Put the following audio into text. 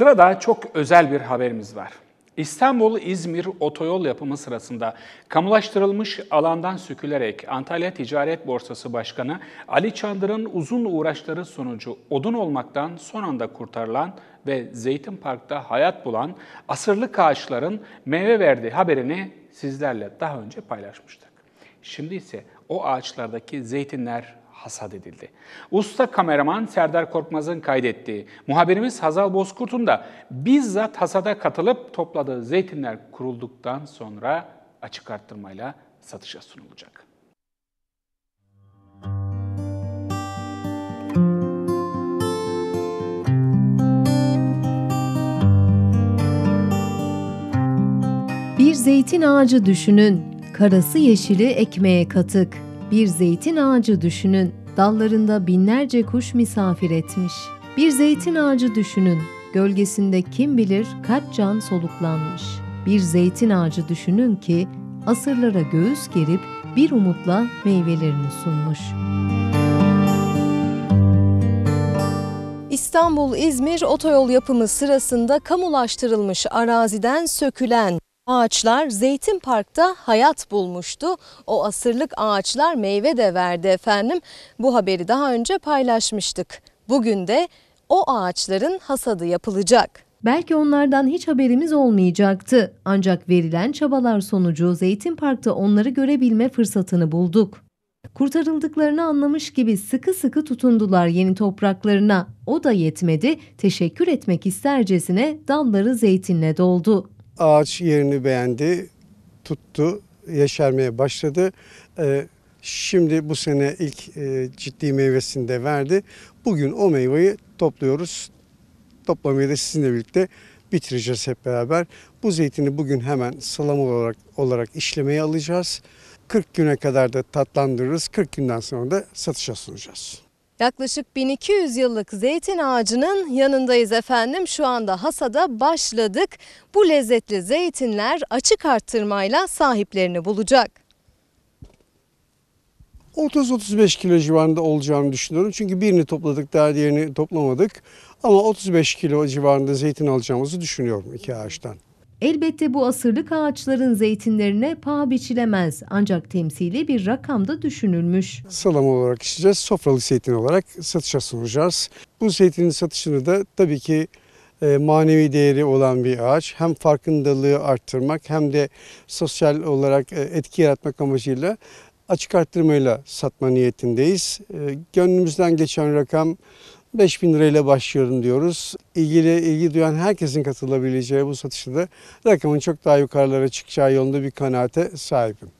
Sırada çok özel bir haberimiz var. İstanbul-İzmir otoyol yapımı sırasında kamulaştırılmış alandan sökülerek Antalya Ticaret Borsası Başkanı Ali Çandır'ın uzun uğraşları sonucu odun olmaktan son anda kurtarılan ve Zeytin Park'ta hayat bulan asırlık ağaçların meyve verdiği haberini sizlerle daha önce paylaşmıştık. Şimdi ise o ağaçlardaki zeytinler hasat edildi. Usta kameraman Serdar Korkmaz'ın kaydettiği, muhabirimiz Hazal Bozkurt'un da bizzat hasada katılıp topladığı zeytinler kurulduktan sonra açık arttırmayla satışa sunulacak. Bir zeytin ağacı düşünün, karası yeşili ekmeğe katık. Bir zeytin ağacı düşünün, dallarında binlerce kuş misafir etmiş. Bir zeytin ağacı düşünün, gölgesinde kim bilir kaç can soluklanmış. Bir zeytin ağacı düşünün ki asırlara göğüs gerip bir umutla meyvelerini sunmuş. İstanbul-İzmir otoyol yapımı sırasında kamulaştırılmış araziden sökülen Ağaçlar Zeytin Park'ta hayat bulmuştu. O asırlık ağaçlar meyve de verdi efendim. Bu haberi daha önce paylaşmıştık. Bugün de o ağaçların hasadı yapılacak. Belki onlardan hiç haberimiz olmayacaktı. Ancak verilen çabalar sonucu Zeytin Park'ta onları görebilme fırsatını bulduk. Kurtarıldıklarını anlamış gibi sıkı sıkı tutundular yeni topraklarına. O da yetmedi, teşekkür etmek istercesine dalları zeytinle doldu ağaç yerini beğendi, tuttu, yeşermeye başladı. Ee, şimdi bu sene ilk e, ciddi meyvesini de verdi. Bugün o meyveyi topluyoruz. Toplamayı da sizinle birlikte bitireceğiz hep beraber. Bu zeytini bugün hemen salam olarak olarak işlemeye alacağız. 40 güne kadar da tatlandırırız. 40 günden sonra da satışa sunacağız. Yaklaşık 1200 yıllık zeytin ağacının yanındayız efendim. Şu anda hasada başladık. Bu lezzetli zeytinler açık arttırmayla sahiplerini bulacak. 30-35 kilo civarında olacağını düşünüyorum. Çünkü birini topladık daha diğerini toplamadık. Ama 35 kilo civarında zeytin alacağımızı düşünüyorum iki ağaçtan. Elbette bu asırlık ağaçların zeytinlerine paha biçilemez ancak temsili bir rakamda düşünülmüş. Salam olarak içeceğiz, sofralı zeytin olarak satışa sunacağız. Bu zeytinin satışını da tabii ki e, manevi değeri olan bir ağaç. Hem farkındalığı arttırmak hem de sosyal olarak e, etki yaratmak amacıyla açık arttırmayla satma niyetindeyiz. E, gönlümüzden geçen rakam 5000 lirayla başlıyorum diyoruz. İlgili ilgi duyan herkesin katılabileceği bu satışta da rakamın çok daha yukarılara çıkacağı yolunda bir kanaate sahibim.